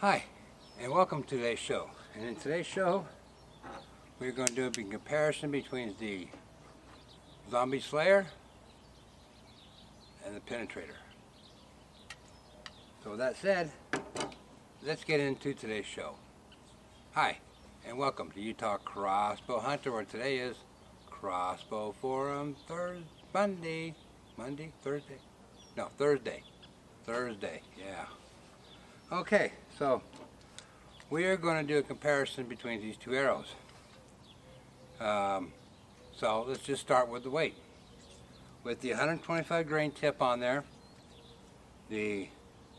Hi, and welcome to today's show. And in today's show, we're going to do a comparison between the Zombie Slayer and the Penetrator. So with that said, let's get into today's show. Hi, and welcome to Utah Crossbow Hunter, where today is Crossbow Forum Thursday, Monday, Monday, Thursday? No, Thursday. Thursday, yeah. Okay, so we are going to do a comparison between these two arrows. Um, so let's just start with the weight. With the 125 grain tip on there, the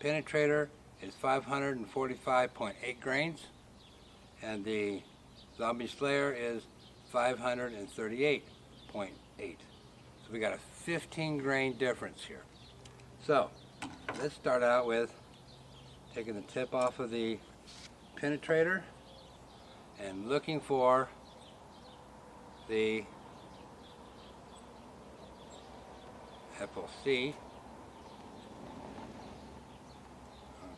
penetrator is 545.8 grains and the zombie slayer is 538.8. So we got a 15 grain difference here. So let's start out with taking the tip off of the penetrator and looking for the FOC.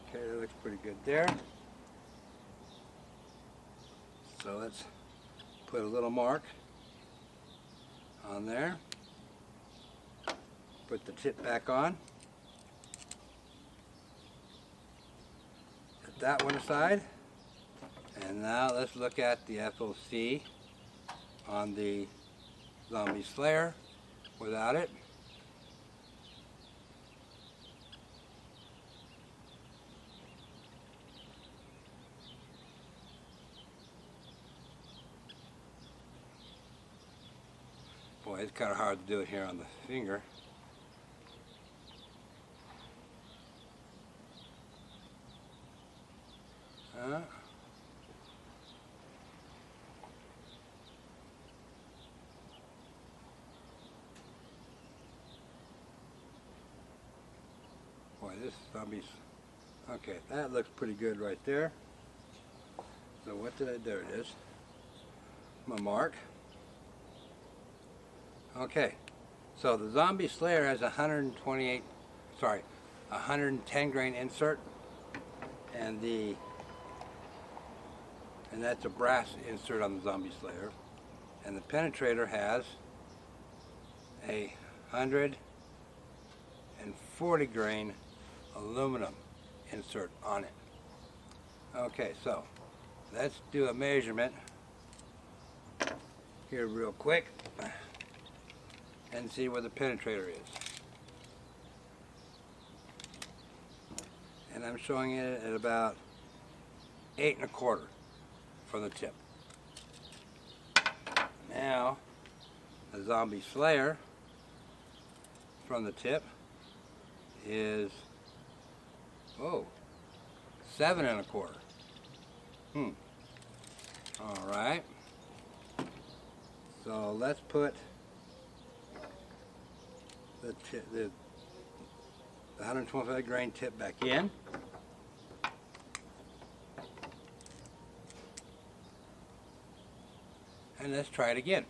Okay, that looks pretty good there. So let's put a little mark on there. Put the tip back on. That one aside. And now let's look at the FOC on the Zombie Slayer without it. Boy, it's kind of hard to do it here on the finger. Boy, this zombie's... Okay, that looks pretty good right there. So what did I... There it is. My mark. Okay, so the Zombie Slayer has 128, sorry, 110 grain insert, and the, and that's a brass insert on the Zombie Slayer, and the Penetrator has a 140 grain aluminum insert on it. Okay, so let's do a measurement here real quick and see where the penetrator is. And I'm showing it at about eight and a quarter for the tip. Now, the Zombie Slayer from the tip is, oh, seven and a quarter. Hmm. All right. So let's put the, the, the 125 grain tip back in. And let's try it again.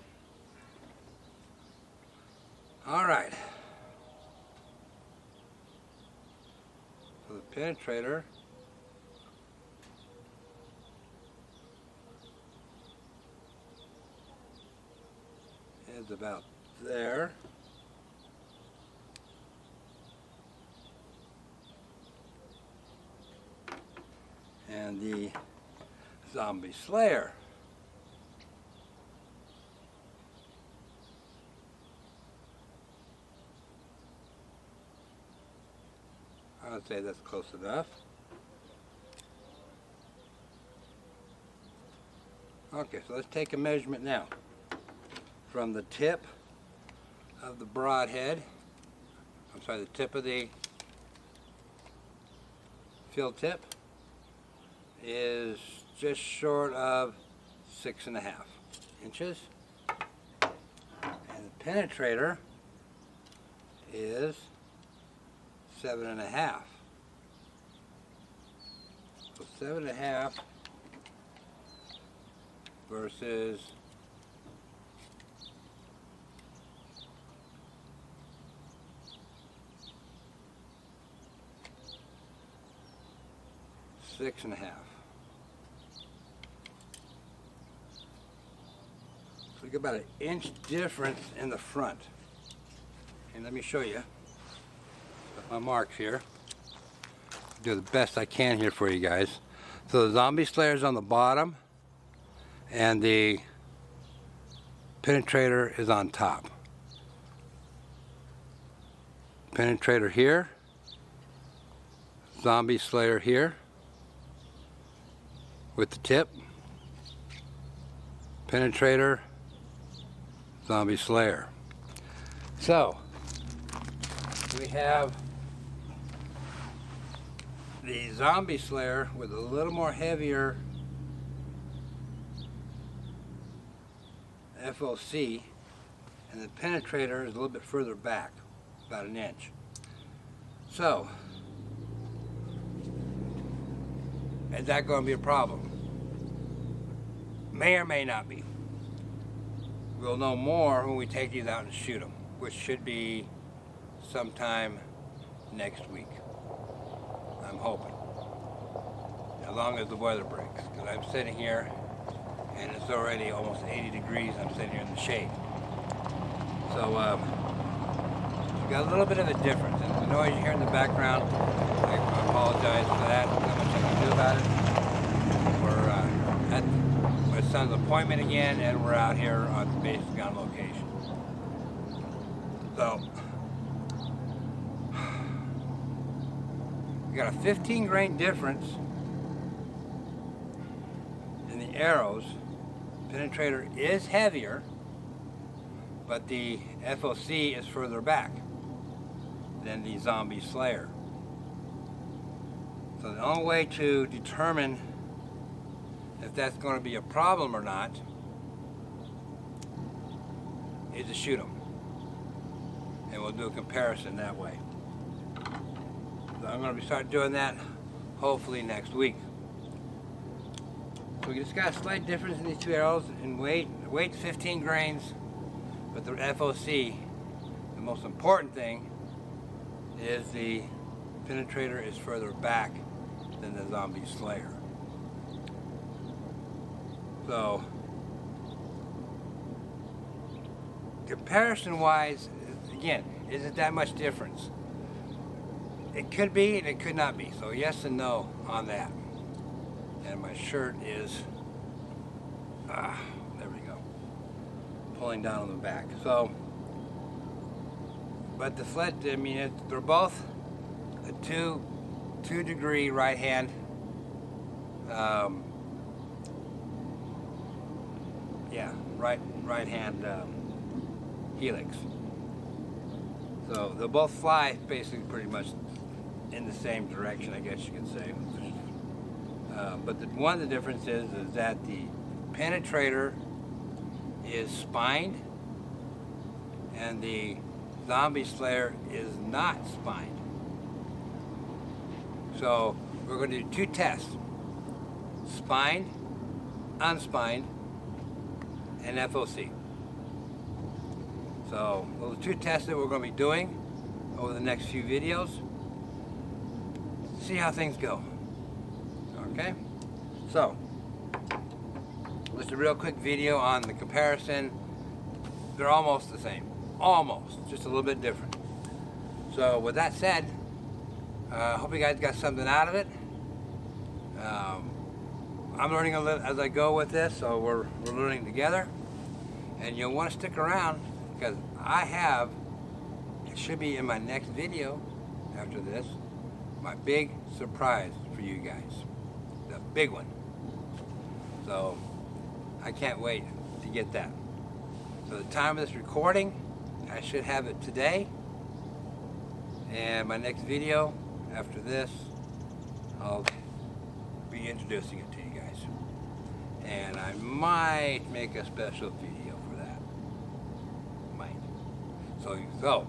All right. So the penetrator is about there. and the Zombie Slayer. I would say that's close enough. Okay, so let's take a measurement now from the tip of the broadhead, I'm sorry, the tip of the field tip is just short of six and a half inches. And the penetrator is seven and a half. So seven and a half versus six and a half. So we get about an inch difference in the front. And let me show you my marks here. Do the best I can here for you guys. So the zombie slayer's on the bottom and the penetrator is on top. Penetrator here, zombie slayer here with the tip, penetrator, zombie slayer. So, we have the zombie slayer with a little more heavier FOC and the penetrator is a little bit further back, about an inch. So, is that going to be a problem? May or may not be. We'll know more when we take these out and shoot them, which should be sometime next week. I'm hoping. As long as the weather breaks. Because I'm sitting here and it's already almost 80 degrees. I'm sitting here in the shade. So, um, we got a little bit of a difference. And the noise you hear in the background, I apologize for that. Not much I can do about it. We're uh, at my son's appointment again, and we're out here on the base gun location. So, we got a 15 grain difference in the arrows penetrator is heavier, but the FOC is further back than the zombie slayer. So the only way to determine if that's going to be a problem or not is to shoot them. And we'll do a comparison that way. I'm going to be start doing that hopefully next week. We just got a slight difference in these two arrows in weight. The weight's 15 grains, but the FOC, the most important thing, is the penetrator is further back than the zombie slayer. So, comparison wise, again, is it that much difference? It could be and it could not be. So yes and no on that. And my shirt is ah there we go. Pulling down on the back. So but the sled I mean it, they're both a two two degree right hand um, yeah right right hand um, helix. So they'll both fly basically pretty much in the same direction I guess you could say uh, but the, one of the differences is that the penetrator is spined and the zombie slayer is not spined. So we're going to do two tests. Spined, unspined, and FOC. So those two tests that we're going to be doing over the next few videos. See how things go. Okay? So, just a real quick video on the comparison. They're almost the same. Almost. Just a little bit different. So, with that said, I uh, hope you guys got something out of it. Um, I'm learning a little as I go with this, so we're, we're learning together. And you'll want to stick around because I have, it should be in my next video after this, my big surprise for you guys the big one. So I can't wait to get that. So the time of this recording, I should have it today. And my next video after this, I'll be introducing it to you guys. And I might make a special video for that. Might. So, so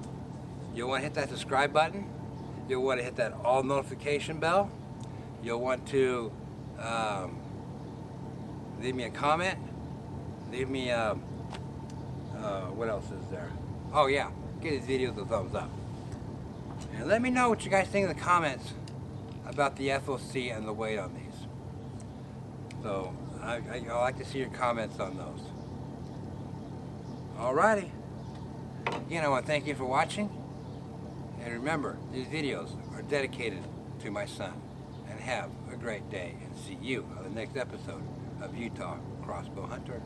you'll want to hit that subscribe button. You'll want to hit that all notification bell. You'll want to um, leave me a comment. Leave me a, uh, uh, what else is there? Oh yeah, give these videos a thumbs up. And let me know what you guys think in the comments about the FOC and the weight on these. So I, I, I like to see your comments on those. Alrighty. Again, I want to thank you for watching. And remember, these videos are dedicated to my son. And have a great day. And see you on the next episode of Utah Crossbow Hunter